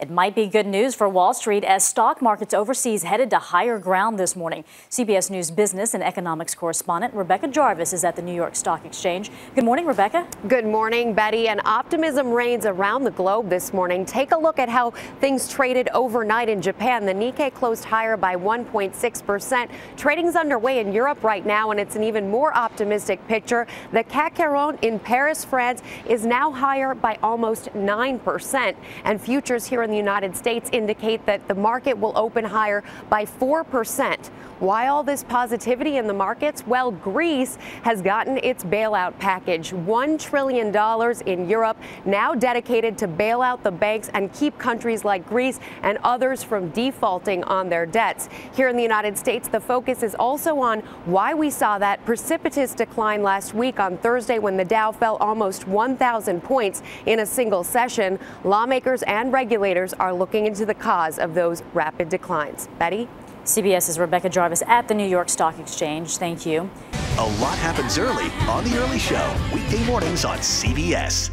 It might be good news for Wall Street as stock markets overseas headed to higher ground this morning. CBS News business and economics correspondent Rebecca Jarvis is at the New York Stock Exchange. Good morning, Rebecca. Good morning, Betty. And optimism reigns around the globe this morning. Take a look at how things traded overnight in Japan. The Nikkei closed higher by 1.6%. Trading's underway in Europe right now, and it's an even more optimistic picture. The CAC 40 in Paris, France, is now higher by almost 9%. And futures here in the United States indicate that the market will open higher by 4%. Why all this positivity in the markets? Well, Greece has gotten its bailout package $1 trillion in Europe, now dedicated to bail out the banks and keep countries like Greece and others from defaulting on their debts. Here in the United States, the focus is also on why we saw that precipitous decline last week on Thursday when the Dow fell almost 1,000 points in a single session. Lawmakers and regulators are looking into the cause of those rapid declines. Betty? CBS's Rebecca Jarvis at the New York Stock Exchange. Thank you. A lot happens early on The Early Show, weekday mornings on CBS.